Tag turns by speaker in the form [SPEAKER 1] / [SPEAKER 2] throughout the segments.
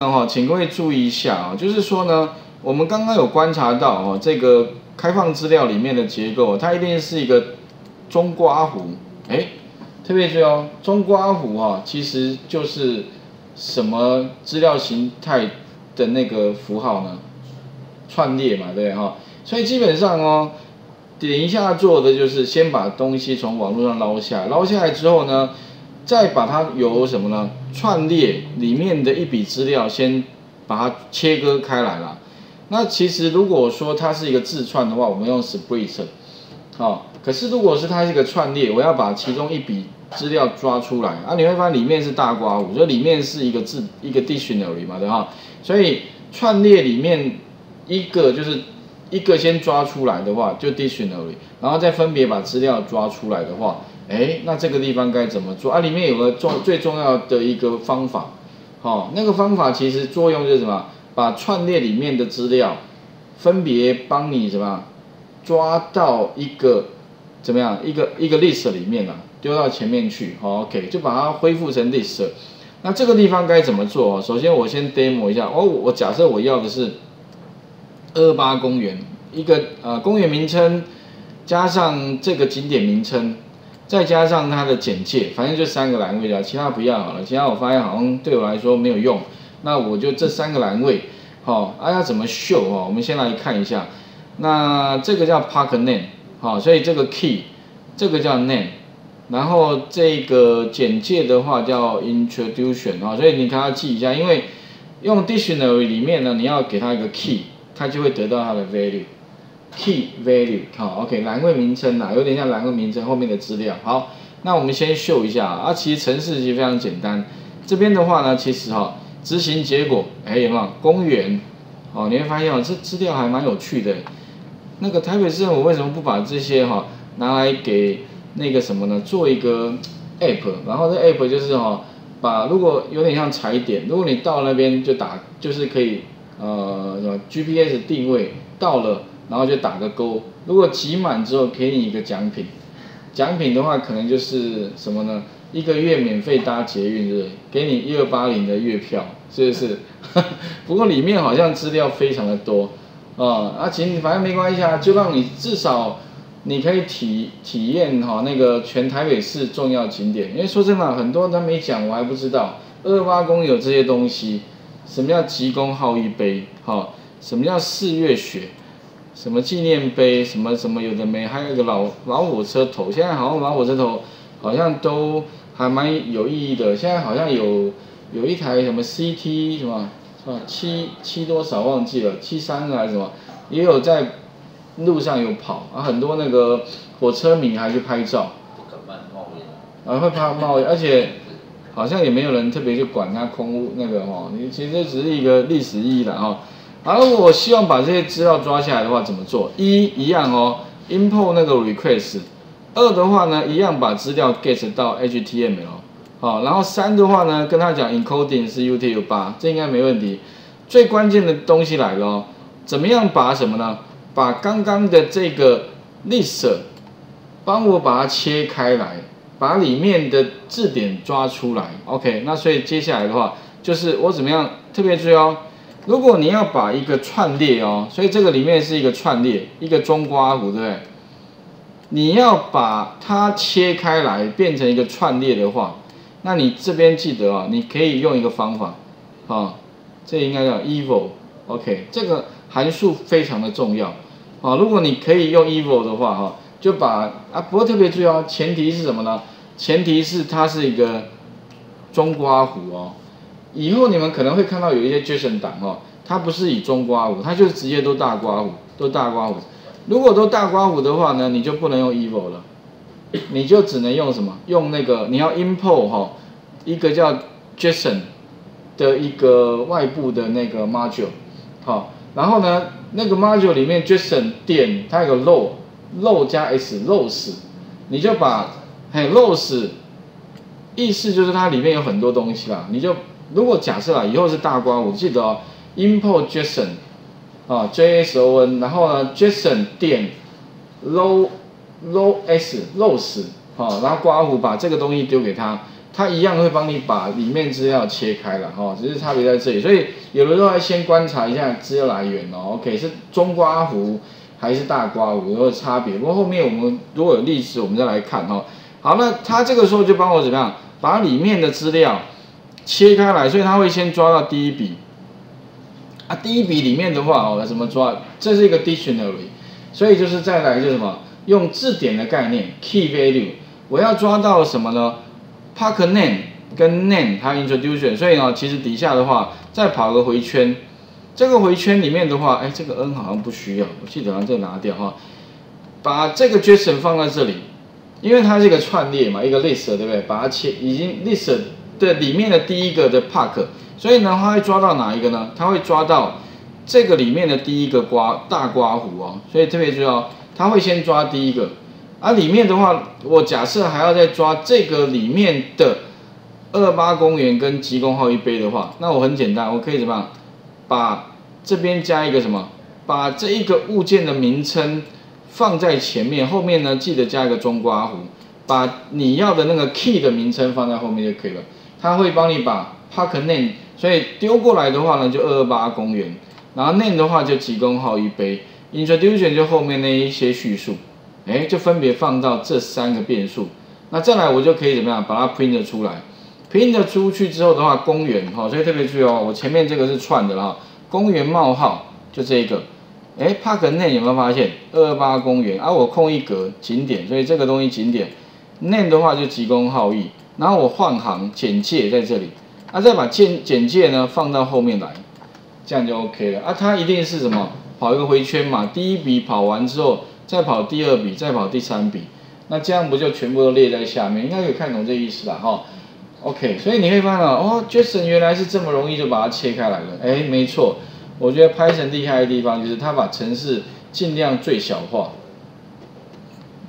[SPEAKER 1] 那哈，请各位注意一下啊，就是说呢，我们刚刚有观察到哦，这个开放资料里面的结构，它一定是一个中刮弧，哎，特别注意哦，中刮弧哈，其实就是什么资料形态的那个符号呢？串列嘛，对不对哈？所以基本上哦，点一下做的就是先把东西从网络上捞下来，捞下来之后呢，再把它由什么呢？串列里面的一笔资料先把它切割开来了。那其实如果说它是一个字串的话，我们用 split，好。可是如果是它是一个串列，我要把其中一笔资料抓出来啊，你会发现里面是大刮五，就里面是一个字一个 dictionary 嘛，对哈？所以串列里面。一个就是一个先抓出来的话，就 dictionary，然后再分别把资料抓出来的话，哎，那这个地方该怎么做啊？里面有个重最重要的一个方法，好，那个方法其实作用就是什么？把串列里面的资料分别帮你什么抓到一个怎么样？一个一个 list 里面啊，丢到前面去，好，OK，就把它恢复成 list。那这个地方该怎么做？首先我先 demo 一下，哦，我假设我要的是。二八公园一个呃公园名称，加上这个景点名称，再加上它的简介，反正就三个栏位了，其他不要好了。其他我发现好像对我来说没有用，那我就这三个栏位，好，啊要怎么秀哦？我们先来看一下，那这个叫 park name，好，所以这个 key，这个叫 name，然后这个简介的话叫 introduction，啊，所以你看要记一下，因为用 dictionary 里面呢，你要给它一个 key。它就会得到它的 value Key value，好，OK，栏位名称呐，有点像栏位名称后面的资料。好，那我们先秀一下啊，其实程式其实非常简单。这边的话呢，其实哈，执行结果，哎，有没有公园？哦，你会发现哦，这资料还蛮有趣的。那个台北市政府为什么不把这些哈拿来给那个什么呢？做一个 app，然后这 app 就是哈，把如果有点像踩点，如果你到那边就打，就是可以。呃，什么 GPS 定位到了，然后就打个勾。如果集满之后，给你一个奖品。奖品的话，可能就是什么呢？一个月免费搭捷运，对？给你一二八零的月票，是不是？不过里面好像资料非常的多啊。啊，请反正没关系啊，就让你至少你可以体体验哈那个全台北市重要景点。因为说真的，很多他没讲，我还不知道二八公有这些东西。什么叫急公好一杯？哈，什么叫四月雪？什么纪念碑？什么什么有的没？还有一个老老火车头，现在好像老火车头好像都还蛮有意义的。现在好像有有一台什么 CT 什么是吧？七七多少忘记了，七三还是什么？也有在路上有跑啊，很多那个火车迷还去拍照。
[SPEAKER 2] 不可慢冒烟。
[SPEAKER 1] 啊，会怕冒烟，而且。好像也没有人特别去管它空屋那个哦，你其实只是一个历史意义了哈。而我希望把这些资料抓下来的话，怎么做？一一样哦，import 那个 request。二的话呢，一样把资料 get 到 HTML。好，然后三的话呢，跟他讲 encoding 是 UTF-8，这应该没问题。最关键的东西来了哦，怎么样把什么呢？把刚刚的这个 list 帮我把它切开来。把里面的字典抓出来，OK，那所以接下来的话就是我怎么样特别注意哦，如果你要把一个串列哦，所以这个里面是一个串列，一个中括弧，对不对？你要把它切开来变成一个串列的话，那你这边记得啊，你可以用一个方法，啊，这应该叫 evil，OK，这个函数非常的重要，啊，如果你可以用 evil 的话，哈。就把啊，不过特别注意哦，前提是什么呢？前提是它是一个中括弧哦。以后你们可能会看到有一些 JSON 档哦，它不是以中刮弧，它就是直接都大刮弧，都大刮弧。如果都大刮弧的话呢，你就不能用 evil 了，你就只能用什么？用那个你要 import 哈，一个叫 JSON 的一个外部的那个 module 好，然后呢，那个 module 里面 JSON 点它有个 row。漏加 s 漏死，你就把嘿漏死，意思就是它里面有很多东西啦。你就如果假设啊，以后是大关，我记得哦，import JSON 啊 JSON，然后呢 JSON 点 low low s 漏死，好，然后刮胡把这个东西丢给他，他一样会帮你把里面资料切开了哈，只是差别在这里。所以有的时候要先观察一下资料来源哦。OK，是中刮弧还是大刮弧有差别。不过后面我们如果有例子，我们再来看哈。好，那他这个时候就帮我怎么样，把里面的资料切开来，所以它会先抓到第一笔。啊，第一笔里面的话哦，怎么抓？这是一个 dictionary，所以就是再来就什么，用字典的概念 key value，我要抓到什么呢？Park name 跟 name 它 introduction，所以呢，其实底下的话再跑个回圈，这个回圈里面的话，哎，这个 n 好像不需要，我记得好像这拿掉哈，把这个 JSON 放在这里，因为它是一个串列嘛，一个 list 对不对？把它切，已经 list 的里面的第一个的 Park。所以呢，它会抓到哪一个呢？它会抓到这个里面的第一个刮大刮弧哦。所以特别重要，它会先抓第一个。而里面的话，我假设还要再抓这个里面的二八公园跟吉公号一杯的话，那我很简单，我可以怎么样？把这边加一个什么？把这一个物件的名称放在前面，后面呢记得加一个中刮弧，把你要的那个 key 的名称放在后面就可以了。它会帮你把 park name。所以丢过来的话呢，就二二八公园，然后 name 的话就几公号一杯，introduction 就后面那一些叙述，哎，就分别放到这三个变数。那再来我就可以怎么样把它 print 出来？print 出去之后的话，公园哈，所以特别注意哦，我前面这个是串的啦，公园冒号就这一个，哎，park name 有没有发现？二二八公园啊，我空一格景点，所以这个东西景点 name 的话就急公好义，然后我换行简介在这里。啊，再把简简介呢放到后面来，这样就 OK 了。啊，它一定是什么跑一个回圈嘛？第一笔跑完之后，再跑第二笔，再跑第三笔，那这样不就全部都列在下面？应该可以看懂这意思吧？哈，OK。所以你会发现哦，JSON 原来是这么容易就把它切开来了。哎，没错，我觉得 Python 厉害的地方就是它把程式尽量最小化。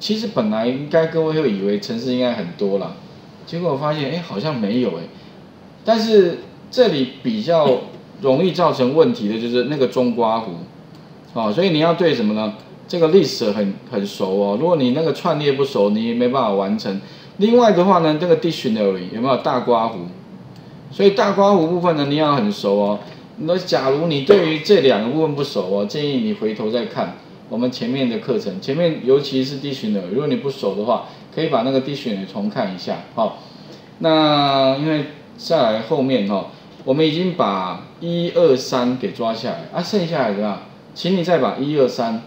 [SPEAKER 1] 其实本来应该各位会以为程式应该很多啦，结果我发现哎，好像没有哎。但是这里比较容易造成问题的就是那个中刮弧，哦，所以你要对什么呢？这个 list 很很熟哦。如果你那个串列不熟，你也没办法完成。另外的话呢，这个 dictionary 有没有大刮弧？所以大刮弧部分呢，你要很熟哦。那假如你对于这两个部分不熟哦，建议你回头再看我们前面的课程，前面尤其是 dictionary，如果你不熟的话，可以把那个 D 型的重看一下。好，那因为。下来后面哈，我们已经把一二三给抓下来啊，剩下来的啊，请你再把一二三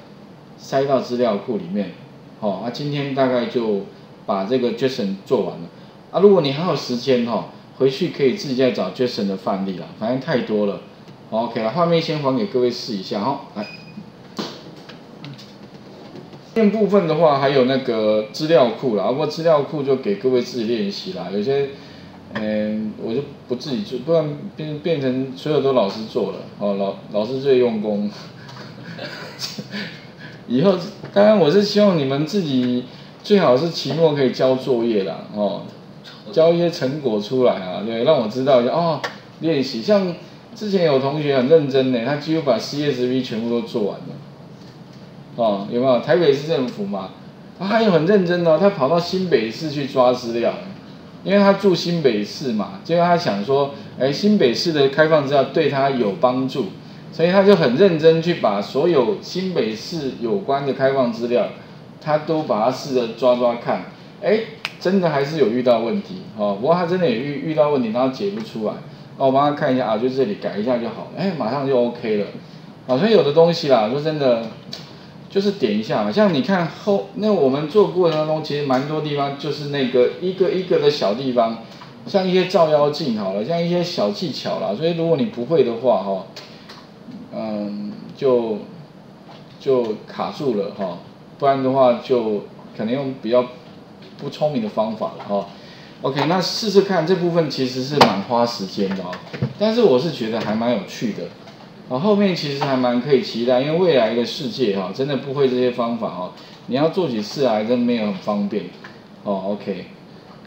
[SPEAKER 1] 塞到资料库里面，好啊，今天大概就把这个 JSON 做完了啊，如果你还有时间哈，回去可以自己再找 JSON 的范例了，反正太多了，OK 了，画面先还给各位试一下哈，来，练部分的话还有那个资料库啦，不过资料库就给各位自己练习啦，有些。嗯，我就不自己做，不然变变成所有都老师做了，哦，老老师最用功。以后当然我是希望你们自己最好是期末可以交作业啦，哦，交一些成果出来啊，对，让我知道一下哦，练习。像之前有同学很认真呢，他几乎把 CSV 全部都做完了，哦，有没有？台北市政府嘛，他还很认真的，他跑到新北市去抓资料。因为他住新北市嘛，结果他想说，哎，新北市的开放资料对他有帮助，所以他就很认真去把所有新北市有关的开放资料，他都把它试着抓抓看，哎，真的还是有遇到问题哦。不过他真的也遇遇到问题，然后解不出来，那我帮他看一下啊，就这里改一下就好了，哎，马上就 OK 了。啊，所以有的东西啦，说真的。就是点一下嘛，像你看后那我们做过程当中，其实蛮多地方就是那个一个一个的小地方，像一些照妖镜好了，像一些小技巧啦，所以如果你不会的话哈，嗯，就就卡住了哈，不然的话就可能用比较不聪明的方法了哈。OK，那试试看这部分其实是蛮花时间的哦，但是我是觉得还蛮有趣的。啊，后面其实还蛮可以期待，因为未来的世界哈，真的不会这些方法哈，你要做起事来真的没有很方便，哦，OK，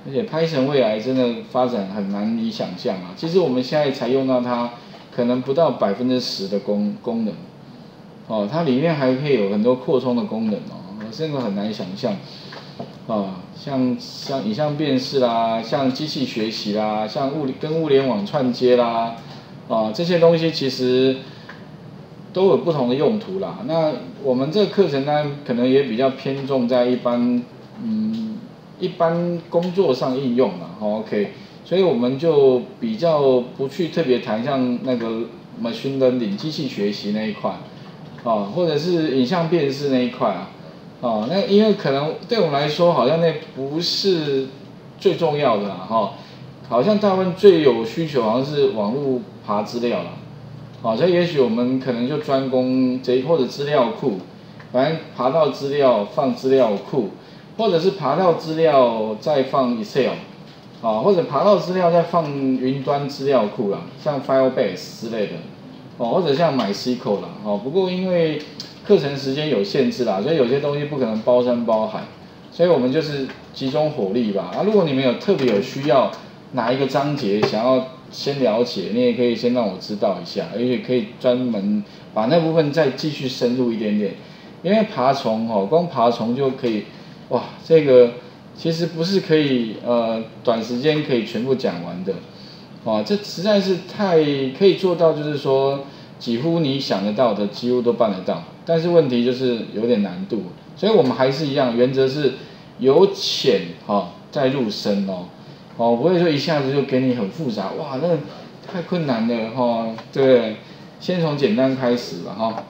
[SPEAKER 1] 而且 Python 未来真的发展很难以想象啊，其实我们现在才用到它，可能不到百分之十的功功能，哦，它里面还可以有很多扩充的功能哦，我真的很难想象。啊，像像影像辨识啦，像机器学习啦，像物理跟物联网串接啦，啊，这些东西其实都有不同的用途啦。那我们这个课程呢，可能也比较偏重在一般嗯一般工作上应用嘛，OK，所以我们就比较不去特别谈像那个 machine learning 机器学习那一块，啊，或者是影像辨识那一块啊。哦，那因为可能对我们来说，好像那不是最重要的哈，好像大部分最有需求好像是网络爬资料了，好，所以也许我们可能就专攻这或者资料库，反正爬到资料放资料库，或者是爬到资料再放 Excel，啊，或者爬到资料再放云端资料库啦，像 Firebase 之类的，哦，或者像 MySQL 啦，哦，不过因为课程时间有限制啦，所以有些东西不可能包山包海，所以我们就是集中火力吧。啊，如果你们有特别有需要哪一个章节想要先了解，你也可以先让我知道一下，而且可以专门把那部分再继续深入一点点。因为爬虫哦，光爬虫就可以，哇，这个其实不是可以呃短时间可以全部讲完的，哇，这实在是太可以做到，就是说几乎你想得到的几乎都办得到。但是问题就是有点难度，所以我们还是一样，原则是由浅哈再入深哦，哦不会说一下子就给你很复杂，哇那太困难了哈，对，先从简单开始吧哈。